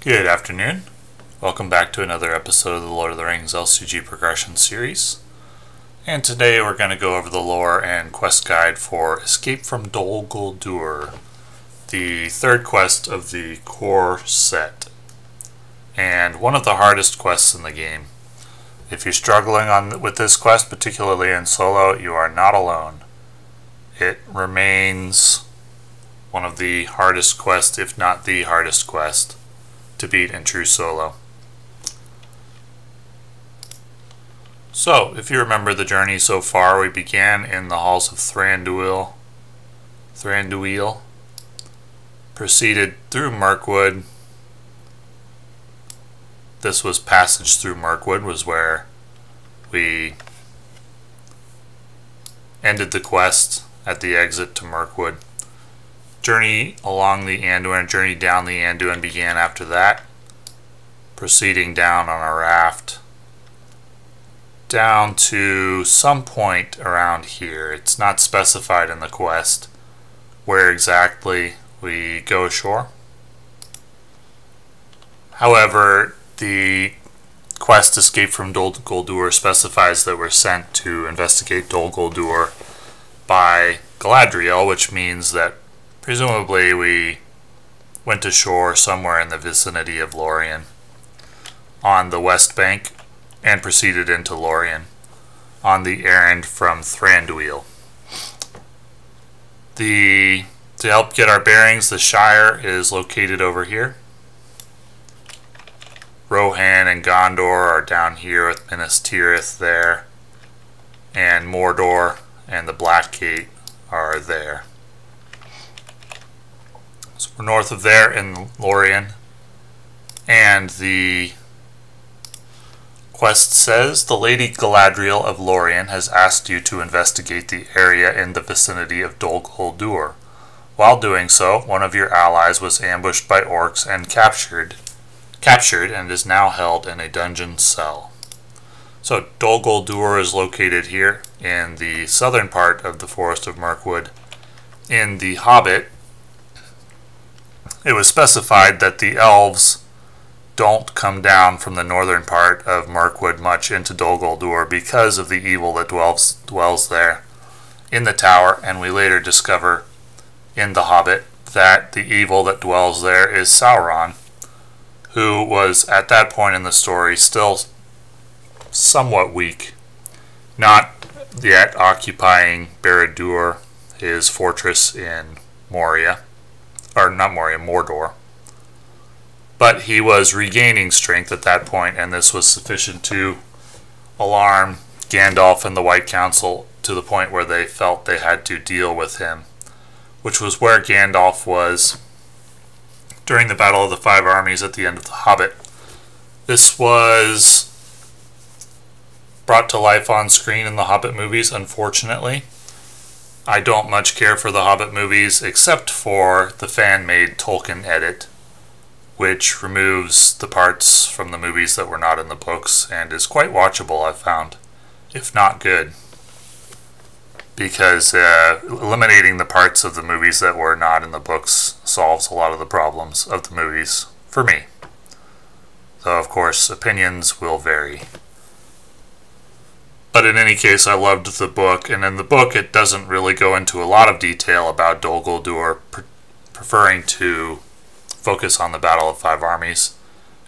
Good afternoon. Welcome back to another episode of the Lord of the Rings LCG Progression Series. And today we're going to go over the lore and quest guide for Escape from Dol Guldur, the third quest of the core set, and one of the hardest quests in the game. If you're struggling on with this quest, particularly in solo, you are not alone. It remains one of the hardest quests, if not the hardest quest to beat in true solo. So, if you remember the journey so far, we began in the halls of Thranduil, Thranduil, proceeded through Mirkwood. This was passage through Mirkwood, was where we ended the quest at the exit to Mirkwood. Journey along the Anduin, journey down the Anduin began after that, proceeding down on a raft down to some point around here. It's not specified in the quest where exactly we go ashore. However, the quest Escape from Dol Guldur specifies that we're sent to investigate Dol Guldur by Galadriel, which means that Presumably we went ashore somewhere in the vicinity of Lorien on the west bank and proceeded into Lorien on the errand from Thranduil. The to help get our bearings, the Shire is located over here. Rohan and Gondor are down here with Minas Tirith there. And Mordor and the Black Gate are there. So we're north of there in Lorien. And the quest says the Lady Galadriel of Lorien has asked you to investigate the area in the vicinity of Dol Guldur. While doing so, one of your allies was ambushed by orcs and captured, captured and is now held in a dungeon cell. So Dol Guldur is located here in the southern part of the Forest of Mirkwood. In The Hobbit, it was specified that the elves don't come down from the northern part of Mirkwood much into Dol Guldur because of the evil that dwells, dwells there in the tower, and we later discover in The Hobbit that the evil that dwells there is Sauron, who was at that point in the story still somewhat weak, not yet occupying Barad-dûr, his fortress in Moria or not Moria, Mordor. But he was regaining strength at that point, and this was sufficient to alarm Gandalf and the White Council to the point where they felt they had to deal with him, which was where Gandalf was during the Battle of the Five Armies at the end of The Hobbit. This was brought to life on screen in the Hobbit movies, unfortunately. I don't much care for the Hobbit movies except for the fan made Tolkien edit, which removes the parts from the movies that were not in the books and is quite watchable, I've found, if not good. Because uh, eliminating the parts of the movies that were not in the books solves a lot of the problems of the movies for me. Though, of course, opinions will vary. But in any case, I loved the book, and in the book, it doesn't really go into a lot of detail about Dol Guldur, pre preferring to focus on the Battle of Five Armies.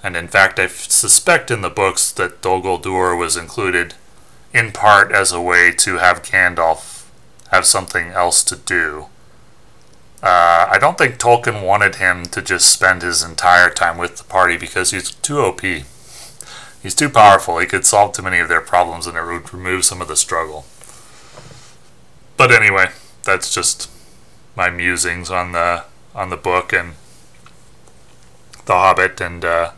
And in fact, I suspect in the books that Dol Guldur was included in part as a way to have Gandalf have something else to do. Uh, I don't think Tolkien wanted him to just spend his entire time with the party because he's too OP. He's too powerful. He could solve too many of their problems and it would remove some of the struggle. But anyway, that's just my musings on the on the book and The Hobbit and uh,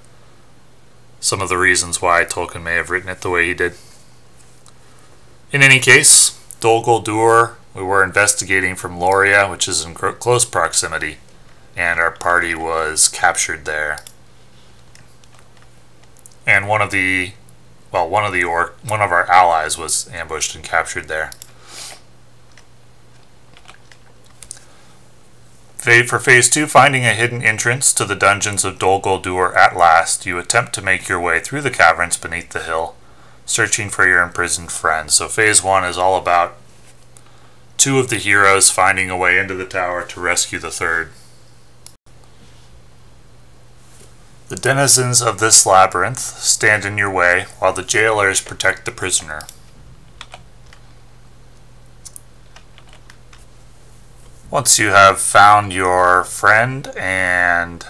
some of the reasons why Tolkien may have written it the way he did. In any case, Dol Guldur, we were investigating from Lorien, which is in close proximity, and our party was captured there and one of the well one of the orc one of our allies was ambushed and captured there For Phase 2, finding a hidden entrance to the dungeons of Dol Guldur at last, you attempt to make your way through the caverns beneath the hill, searching for your imprisoned friends. So Phase 1 is all about two of the heroes finding a way into the tower to rescue the third. The denizens of this labyrinth stand in your way while the jailers protect the prisoner. Once you have found your friend and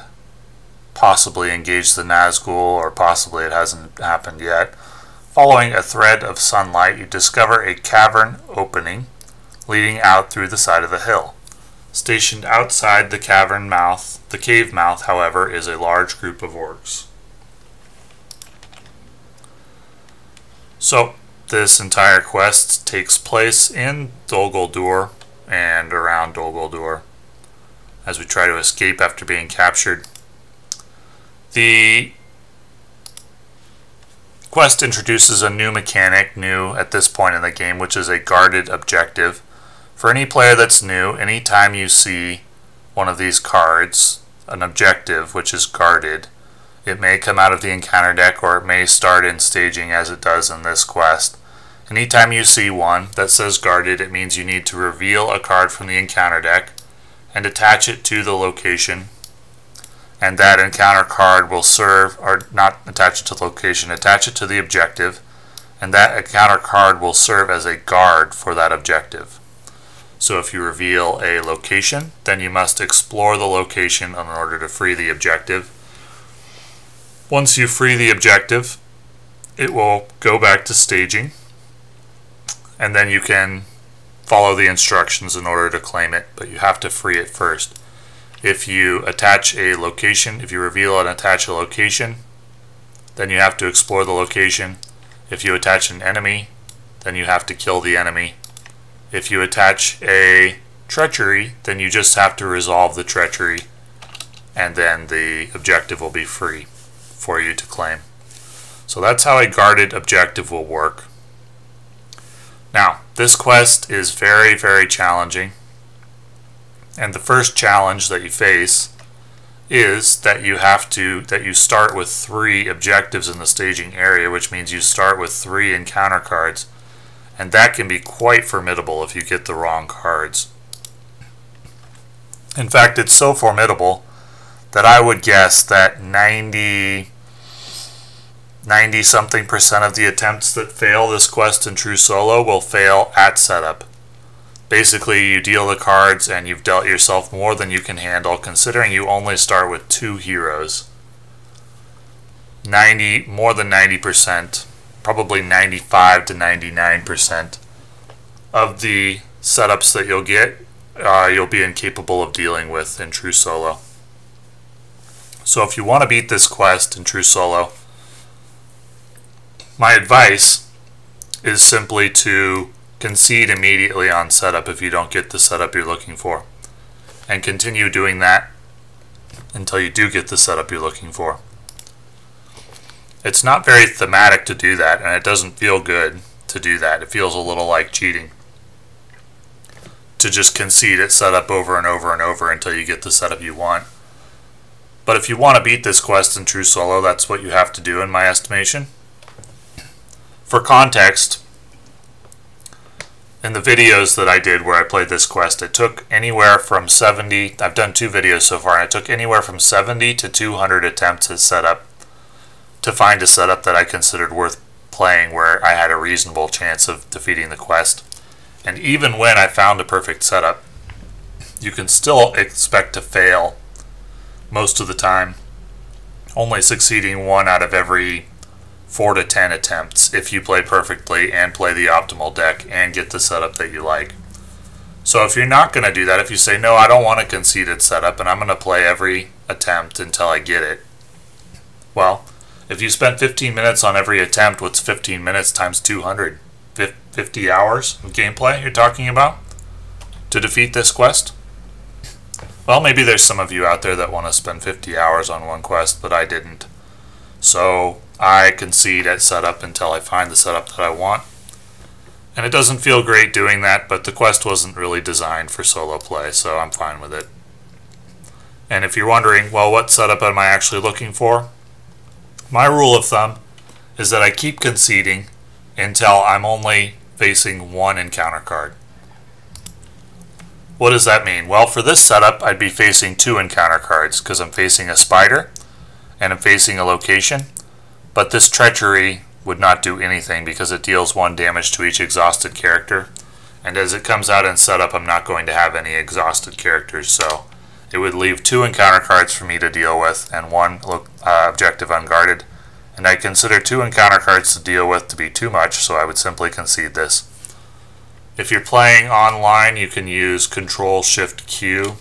possibly engaged the Nazgul, or possibly it hasn't happened yet, following a thread of sunlight, you discover a cavern opening leading out through the side of the hill. Stationed outside the cavern mouth, the cave mouth, however, is a large group of orcs. So, this entire quest takes place in Dol Guldur and around Dol Guldur as we try to escape after being captured. The quest introduces a new mechanic, new at this point in the game, which is a guarded objective. For any player that's new, anytime you see one of these cards, an objective which is guarded, it may come out of the encounter deck or it may start in staging as it does in this quest. Anytime you see one that says guarded, it means you need to reveal a card from the encounter deck and attach it to the location. And that encounter card will serve, or not attach it to the location, attach it to the objective. And that encounter card will serve as a guard for that objective. So if you reveal a location, then you must explore the location in order to free the objective. Once you free the objective, it will go back to staging, and then you can follow the instructions in order to claim it, but you have to free it first. If you attach a location, if you reveal and attach a location, then you have to explore the location. If you attach an enemy, then you have to kill the enemy. If you attach a treachery, then you just have to resolve the treachery and then the objective will be free for you to claim. So that's how a guarded objective will work. Now, this quest is very, very challenging. And the first challenge that you face is that you have to that you start with three objectives in the staging area, which means you start with three encounter cards and that can be quite formidable if you get the wrong cards. In fact, it's so formidable that I would guess that 90 90 something percent of the attempts that fail this quest in true solo will fail at setup. Basically, you deal the cards and you've dealt yourself more than you can handle considering you only start with two heroes. 90 more than 90% probably 95 to 99% of the setups that you'll get, uh, you'll be incapable of dealing with in true solo. So if you want to beat this quest in true solo, my advice is simply to concede immediately on setup if you don't get the setup you're looking for. And continue doing that until you do get the setup you're looking for. It's not very thematic to do that, and it doesn't feel good to do that. It feels a little like cheating. To just concede it setup over and over and over until you get the setup you want. But if you want to beat this quest in true solo, that's what you have to do in my estimation. For context, in the videos that I did where I played this quest, it took anywhere from 70, I've done two videos so far, and it took anywhere from 70 to 200 attempts at setup to find a setup that I considered worth playing where I had a reasonable chance of defeating the quest. And even when I found a perfect setup, you can still expect to fail most of the time, only succeeding one out of every 4 to 10 attempts if you play perfectly and play the optimal deck and get the setup that you like. So if you're not going to do that, if you say, no, I don't want a conceded setup and I'm going to play every attempt until I get it, well, if you spent 15 minutes on every attempt, what's 15 minutes times 200? 50 hours of gameplay you're talking about to defeat this quest? Well, maybe there's some of you out there that want to spend 50 hours on one quest, but I didn't. So I concede at setup until I find the setup that I want. And it doesn't feel great doing that, but the quest wasn't really designed for solo play, so I'm fine with it. And if you're wondering, well, what setup am I actually looking for? My rule of thumb is that I keep conceding until I'm only facing one encounter card. What does that mean? Well, for this setup, I'd be facing two encounter cards because I'm facing a spider and I'm facing a location. But this treachery would not do anything because it deals one damage to each exhausted character. And as it comes out in setup, I'm not going to have any exhausted characters, so it would leave two encounter cards for me to deal with and one uh, objective unguarded. And I consider two encounter cards to deal with to be too much, so I would simply concede this. If you're playing online, you can use Control Shift Q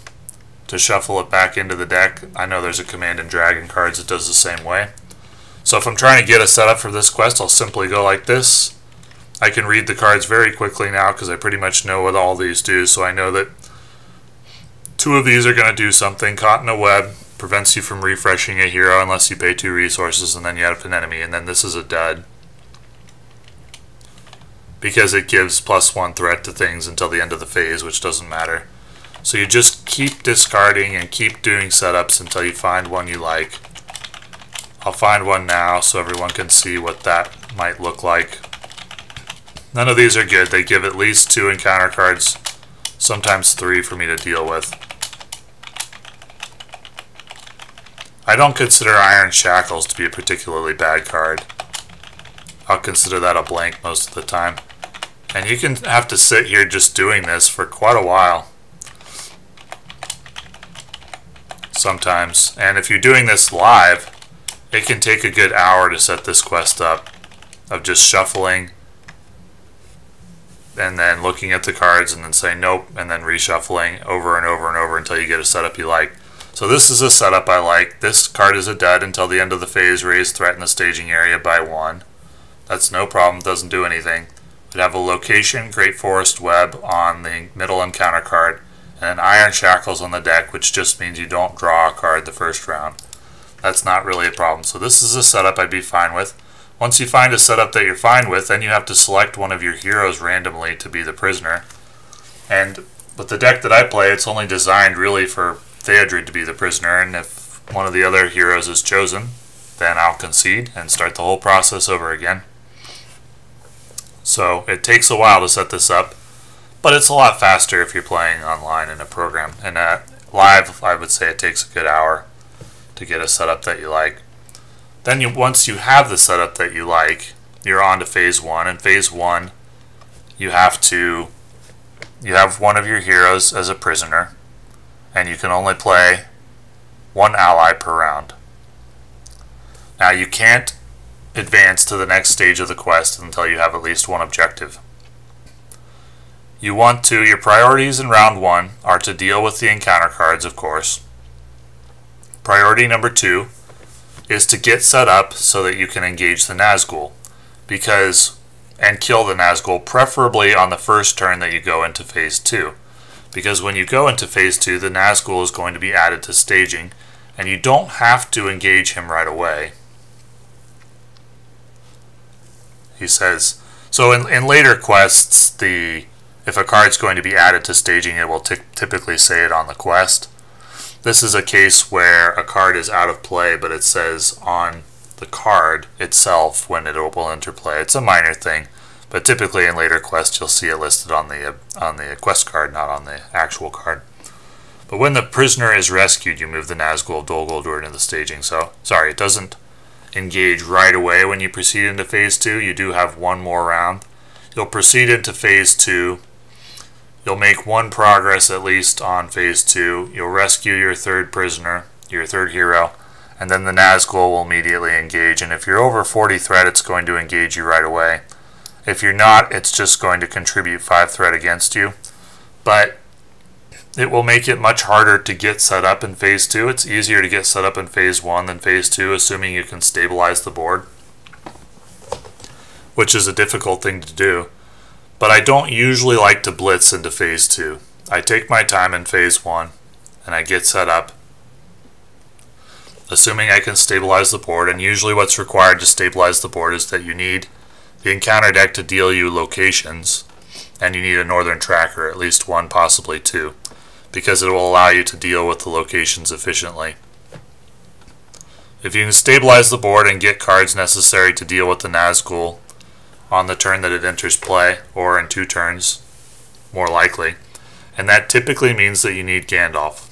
to shuffle it back into the deck. I know there's a Command and DragnCards that does the same way. So if I'm trying to get a setup for this quest, I'll simply go like this. I can read the cards very quickly now because I pretty much know what all these do, so I know that two of these are going to do something. Caught in a web prevents you from refreshing a hero unless you pay two resources and then you have an enemy, and then this is a dud. Because it gives plus one threat to things until the end of the phase, which doesn't matter. So you just keep discarding and keep doing setups until you find one you like. I'll find one now so everyone can see what that might look like. None of these are good. They give at least two encounter cards, sometimes three for me to deal with. I don't consider Iron Shackles to be a particularly bad card. I'll consider that a blank most of the time. And you can have to sit here just doing this for quite a while. Sometimes. And if you're doing this live, it can take a good hour to set this quest up of just shuffling and then looking at the cards and then saying nope and then reshuffling over and over and over until you get a setup you like. So this is a setup I like. This card is a dead until the end of the phase. Raise threat in the staging area by one. That's no problem. Doesn't do anything. We have a location, Great Forest Web on the middle encounter card, and Iron Shackles on the deck, which just means you don't draw a card the first round that's not really a problem. So this is a setup I'd be fine with. Once you find a setup that you're fine with, then you have to select one of your heroes randomly to be the prisoner. And with the deck that I play, it's only designed really for Theodred to be the prisoner, and if one of the other heroes is chosen, then I'll concede and start the whole process over again. So it takes a while to set this up, but it's a lot faster if you're playing online in a program. And uh, live, I would say it takes a good hour to get a setup that you like. Then you, once you have the setup that you like, you're on to phase one. In phase one, you have to you have one of your heroes as a prisoner, and you can only play one ally per round. Now you can't advance to the next stage of the quest until you have at least one objective. You want to, your priorities in round one are to deal with the encounter cards, of course, Priority number two is to get set up so that you can engage the Nazgul because and kill the Nazgul preferably on the first turn that you go into phase 2 because when you go into phase 2 the Nazgul is going to be added to staging and you don't have to engage him right away. He says so in, in later quests the if a card's going to be added to staging it will typically say it on the quest. This is a case where a card is out of play, but it says on the card itself when it will interplay. It's a minor thing, but typically in later quests you'll see it listed on the on the quest card, not on the actual card. But when the prisoner is rescued, you move the Nazgul of Dol Guldur into the staging. So, sorry, it doesn't engage right away when you proceed into phase two. You do have one more round. You'll proceed into phase two You'll make one progress at least on phase two. You'll rescue your third prisoner, your third hero, and then the Nazgul will immediately engage. And if you're over 40 threat, it's going to engage you right away. If you're not, it's just going to contribute 5 threat against you. But it will make it much harder to get set up in phase 2. It's easier to get set up in phase 1 than phase 2, assuming you can stabilize the board, which is a difficult thing to do. But I don't usually like to blitz into phase 2. I take my time in phase 1 and I get set up assuming I can stabilize the board and usually what's required to stabilize the board is that you need the encounter deck to deal you locations and you need a northern tracker, at least one, possibly two. because it will allow you to deal with the locations efficiently. If you can stabilize the board and get cards necessary to deal with the Nazgul on the turn that it enters play, or in two turns, more likely, and that typically means that you need Gandalf.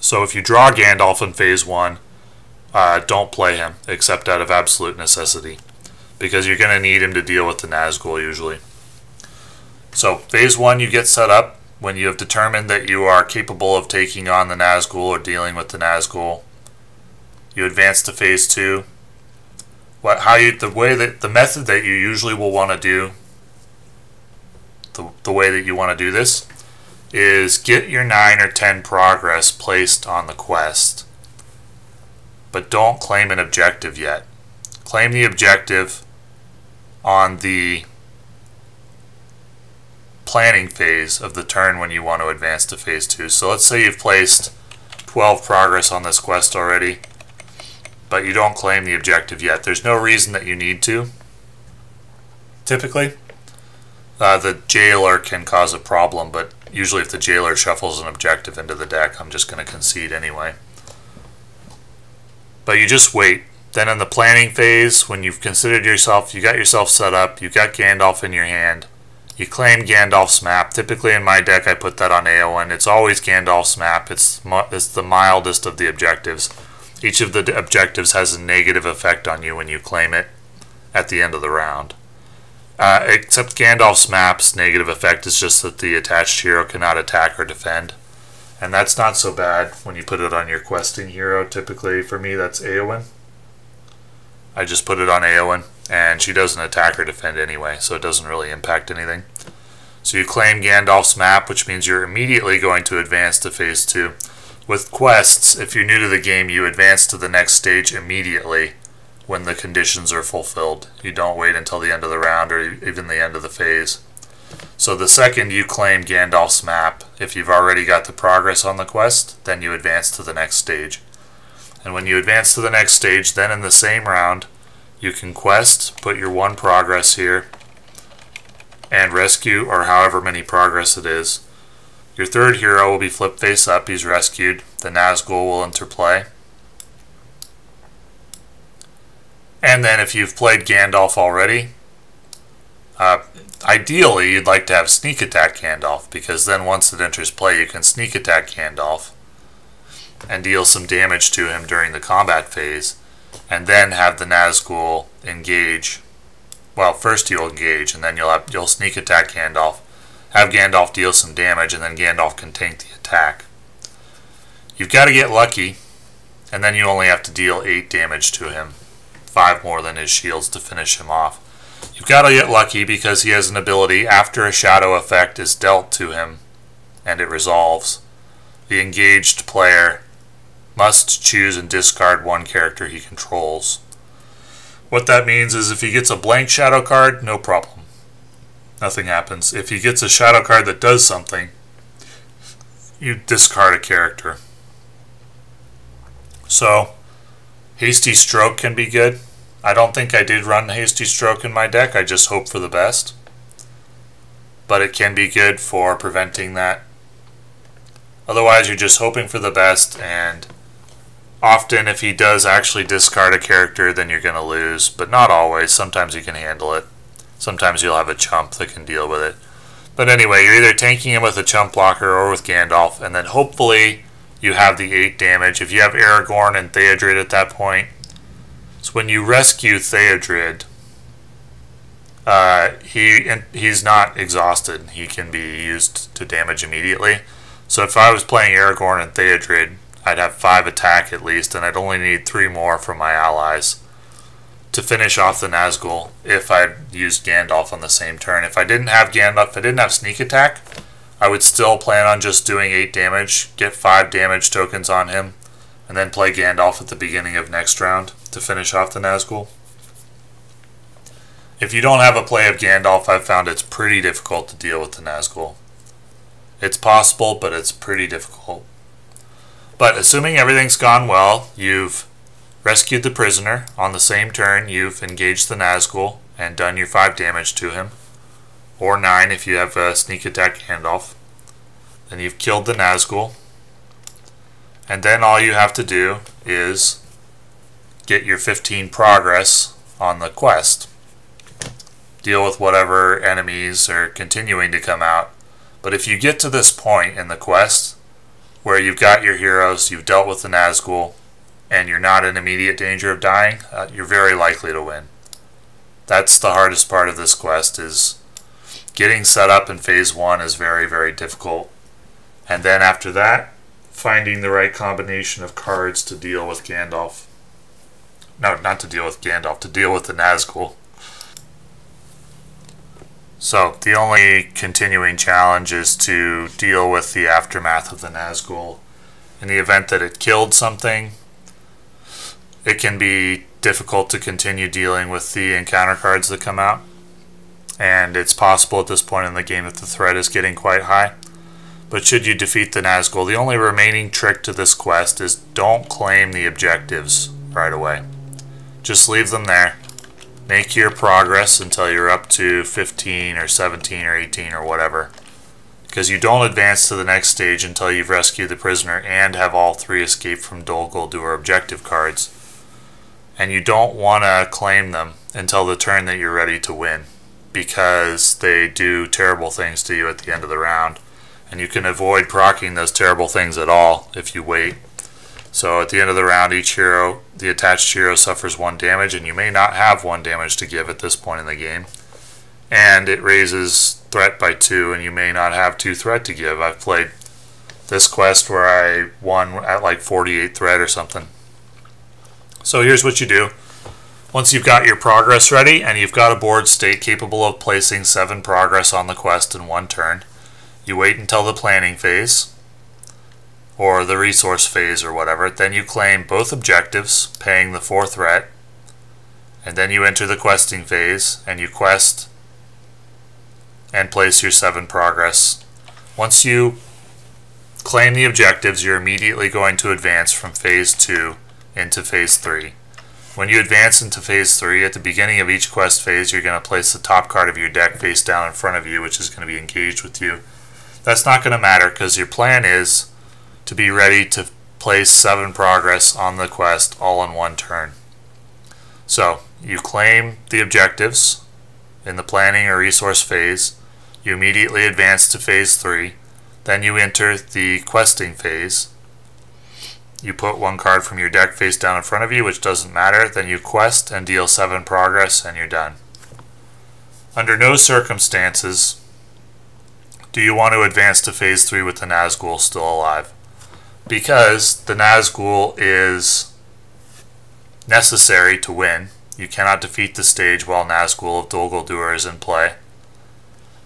So if you draw Gandalf in phase one, uh, don't play him except out of absolute necessity, because you're going to need him to deal with the Nazgul usually. So phase one, you get set up when you have determined that you are capable of taking on the Nazgul or dealing with the Nazgul. You advance to phase two. What, how you, the way that the method that you usually will want to do, the, the way that you want to do this, is get your 9 or 10 progress placed on the quest. But don't claim an objective yet. Claim the objective on the planning phase of the turn when you want to advance to phase 2. So let's say you've placed 12 progress on this quest already, but you don't claim the objective yet. There's no reason that you need to. Typically, uh, the jailer can cause a problem, but usually if the jailer shuffles an objective into the deck, I'm just going to concede anyway. But you just wait. Then in the planning phase, when you've considered yourself, you got yourself set up, you got Gandalf in your hand, you claim Gandalf's map. Typically in my deck I put that on Eowyn. It's always Gandalf's map. It's, it's the mildest of the objectives. Each of the objectives has a negative effect on you when you claim it at the end of the round. Uh, except Gandalf's map's negative effect is just that the attached hero cannot attack or defend. And that's not so bad when you put it on your questing hero. Typically, for me, that's Eowyn. I just put it on Eowyn, and she doesn't attack or defend anyway, so it doesn't really impact anything. So you claim Gandalf's map, which means you're immediately going to advance to phase 2. With quests, if you're new to the game, you advance to the next stage immediately when the conditions are fulfilled. You don't wait until the end of the round or even the end of the phase. So the second you claim Gandalf's map, if you've already got the progress on the quest, then you advance to the next stage. And when you advance to the next stage, then in the same round, you can quest, put your one progress here, and rescue, or however many progress it is. Your third hero will be flipped face up, he's rescued. The Nazgul will interplay. And then if you've played Gandalf already, uh, ideally you'd like to have sneak attack Gandalf, because then once it enters play you can sneak attack Gandalf and deal some damage to him during the combat phase and then have the Nazgul engage. Well, first you'll engage, and then you'll have, you'll sneak attack Gandalf, have Gandalf deal some damage, and then Gandalf can tank the attack. You've got to get lucky, and then you only have to deal 8 damage to him, 5 more than his shields to finish him off. You've got to get lucky because he has an ability after a shadow effect is dealt to him and it resolves. The engaged player must choose and discard one character he controls. What that means is if he gets a blank shadow card, no problem. Nothing happens. If he gets a shadow card that does something, you discard a character. So, Hasty Stroke can be good. I don't think I did run Hasty Stroke in my deck, I just hope for the best. But it can be good for preventing that. Otherwise, you're just hoping for the best and Often, if he does actually discard a character, then you're going to lose, but not always. Sometimes you can handle it. Sometimes you'll have a chump that can deal with it. But anyway, you're either tanking him with a chump blocker or with Gandalf, and then hopefully you have the 8 damage. If you have Aragorn and Theodred at that point, so when you rescue Theodred, uh, he he's not exhausted. He can be used to damage immediately. So if I was playing Aragorn and Theodred, I'd have five attack at least, and I'd only need three more from my allies to finish off the Nazgul if I'd used Gandalf on the same turn. If I didn't have Gandalf, if I didn't have sneak attack, I would still plan on just doing 8 damage, get 5 damage tokens on him, and then play Gandalf at the beginning of next round to finish off the Nazgul. If you don't have a play of Gandalf, I've found it's pretty difficult to deal with the Nazgul. It's possible, but it's pretty difficult. But assuming everything's gone well, you've rescued the prisoner. On the same turn, you've engaged the Nazgul and done your 5 damage to him. Or 9 if you have a sneak attack Gandalf. Then you've killed the Nazgul. And then all you have to do is get your 15 progress on the quest. Deal with whatever enemies are continuing to come out. But if you get to this point in the quest, where you've got your heroes, you've dealt with the Nazgul, and you're not in immediate danger of dying, uh, you're very likely to win. That's the hardest part of this quest is getting set up in phase one is very, very difficult. And then after that, finding the right combination of cards to deal with Gandalf. No, not to deal with Gandalf, to deal with the Nazgul. So, the only continuing challenge is to deal with the aftermath of the Nazgul. In the event that it killed something, it can be difficult to continue dealing with the encounter cards that come out. And it's possible at this point in the game that the threat is getting quite high. But should you defeat the Nazgul, the only remaining trick to this quest is don't claim the objectives right away. Just leave them there. Make your progress until you're up to 15 or 17 or 18 or whatever. Because you don't advance to the next stage until you've rescued the prisoner and have all three escape from Dol Guldur objective cards. And you don't want to claim them until the turn that you're ready to win. Because they do terrible things to you at the end of the round. And you can avoid procking those terrible things at all if you wait. So at the end of the round, each hero, the attached hero suffers one damage, and you may not have one damage to give at this point in the game. And it raises threat by two, and you may not have two threat to give. I've played this quest where I won at like 48 threat or something. So here's what you do. Once you've got your progress ready, and you've got a board state capable of placing seven progress on the quest in one turn, you wait until the planning phase, or the resource phase or whatever. Then you claim both objectives, paying the four threat, and then you enter the questing phase and you quest and place your seven progress. Once you claim the objectives, you're immediately going to advance from phase two into phase three. When you advance into phase three, at the beginning of each quest phase, you're going to place the top card of your deck face down in front of you, which is going to be engaged with you. That's not going to matter because your plan is to be ready to place 7 progress on the quest all in one turn. So, you claim the objectives in the planning or resource phase, you immediately advance to phase 3, then you enter the questing phase. You put one card from your deck face down in front of you, which doesn't matter, then you quest and deal 7 progress and you're done. Under no circumstances do you want to advance to phase 3 with the Nazgul still alive? Because the Nazgul is necessary to win. You cannot defeat the stage while Nazgul of Dol Guldur is in play.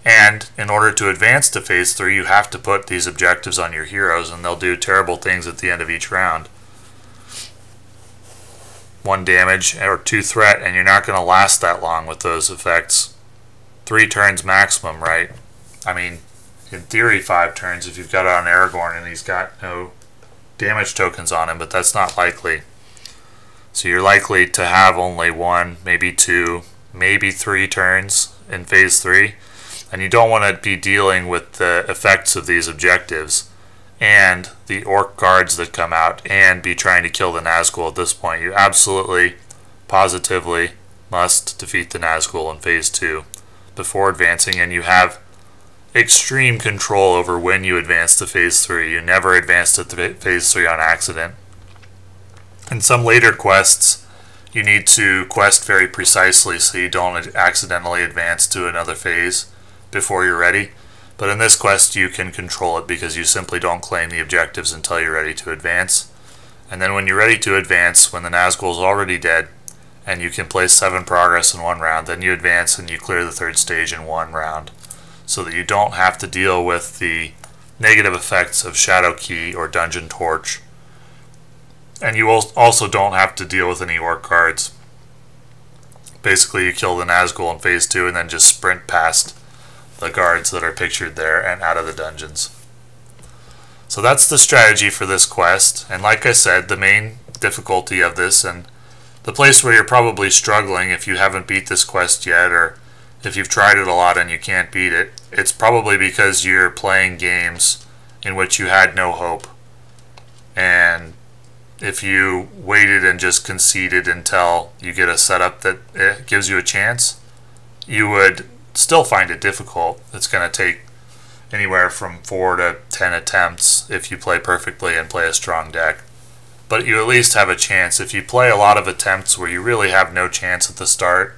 And in order to advance to phase 3, you have to put these objectives on your heroes, and they'll do terrible things at the end of each round. One damage or two threat, and you're not going to last that long with those effects. Three turns maximum, right? I mean, in theory five turns if you've got it on Aragorn and he's got no damage tokens on him, but that's not likely. So you're likely to have only one, maybe two, maybe three turns in phase three. And you don't want to be dealing with the effects of these objectives and the orc guards that come out and be trying to kill the Nazgul at this point. You absolutely, positively must defeat the Nazgul in phase two before advancing, and you have extreme control over when you advance to phase 3. You never advance to th phase 3 on accident. In some later quests, you need to quest very precisely so you don't accidentally advance to another phase before you're ready. But in this quest, you can control it because you simply don't claim the objectives until you're ready to advance. And then when you're ready to advance, when the Nazgul is already dead, and you can place 7 progress in one round, then you advance and you clear the third stage in one round so that you don't have to deal with the negative effects of Shadow Key or Dungeon Torch. And you also don't have to deal with any orc cards. Basically, you kill the Nazgul in Phase 2 and then just sprint past the guards that are pictured there and out of the dungeons. So that's the strategy for this quest, and like I said, the main difficulty of this, and the place where you're probably struggling if you haven't beat this quest yet, or if you've tried it a lot and you can't beat it, it's probably because you're playing games in which you had no hope. And if you waited and just conceded until you get a setup that eh, gives you a chance, you would still find it difficult. It's going to take anywhere from 4 to 10 attempts if you play perfectly and play a strong deck. But you at least have a chance. If you play a lot of attempts where you really have no chance at the start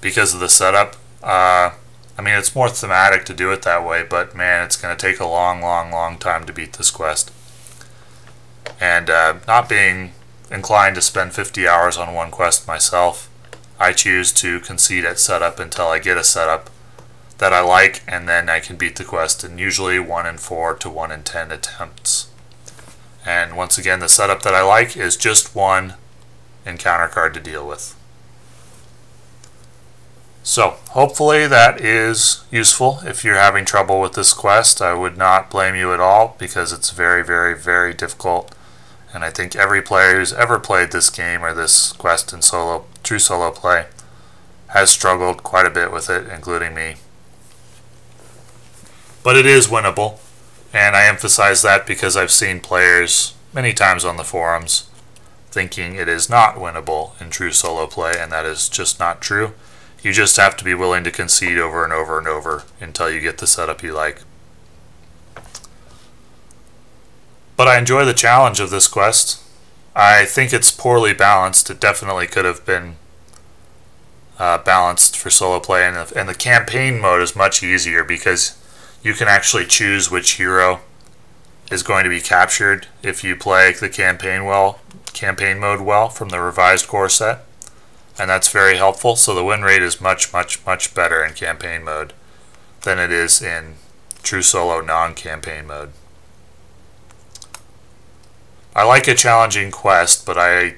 because of the setup, uh, I mean, it's more thematic to do it that way, but man, it's going to take a long, long, long time to beat this quest. And uh, not being inclined to spend 50 hours on one quest myself, I choose to concede at setup until I get a setup that I like, and then I can beat the quest in usually 1 in 4 to 1 in 10 attempts. And once again, the setup that I like is just one encounter card to deal with. So, hopefully that is useful. If you're having trouble with this quest, I would not blame you at all because it's very, very, very difficult. And I think every player who's ever played this game or this quest in solo, true solo play, has struggled quite a bit with it, including me. But it is winnable, and I emphasize that because I've seen players many times on the forums thinking it is not winnable in true solo play, and that is just not true. You just have to be willing to concede over and over and over until you get the setup you like. But I enjoy the challenge of this quest. I think it's poorly balanced. It definitely could have been uh, balanced for solo play, and the, and the campaign mode is much easier because you can actually choose which hero is going to be captured if you play the campaign well, campaign mode well from the revised core set and that's very helpful. So the win rate is much, much, much better in campaign mode than it is in true solo non-campaign mode. I like a challenging quest, but I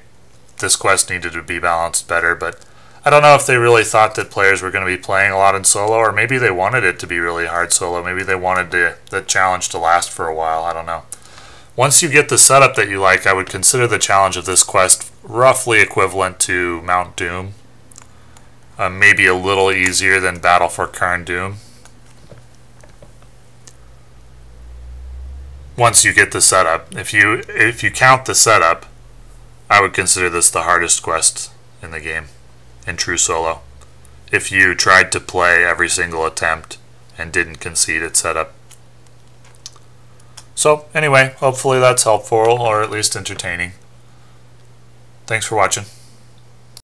this quest needed to be balanced better, but I don't know if they really thought that players were going to be playing a lot in solo, or maybe they wanted it to be really hard solo. Maybe they wanted to, the challenge to last for a while. I don't know. Once you get the setup that you like, I would consider the challenge of this quest roughly equivalent to Mount Doom. Uh, maybe a little easier than Battle for Carn Dûm. Once you get the setup, if you if you count the setup, I would consider this the hardest quest in the game, in true solo. If you tried to play every single attempt and didn't concede at setup. So anyway, hopefully that's helpful or at least entertaining. Thanks for watching.